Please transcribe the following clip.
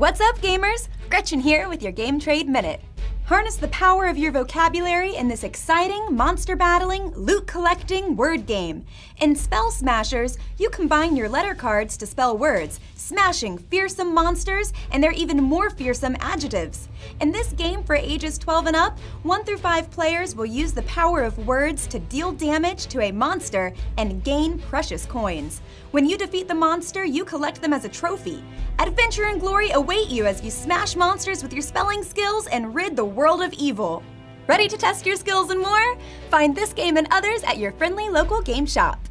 What's up, gamers? Gretchen here with your Game Trade Minute. Harness the power of your vocabulary in this exciting, monster battling, loot collecting word game. In Spell Smashers, you combine your letter cards to spell words, smashing fearsome monsters and their even more fearsome adjectives. In this game for ages 12 and up, 1 through 5 players will use the power of words to deal damage to a monster and gain precious coins. When you defeat the monster, you collect them as a trophy. Adventure and glory await you as you smash monsters with your spelling skills and rid the world of evil. Ready to test your skills and more? Find this game and others at your friendly local game shop.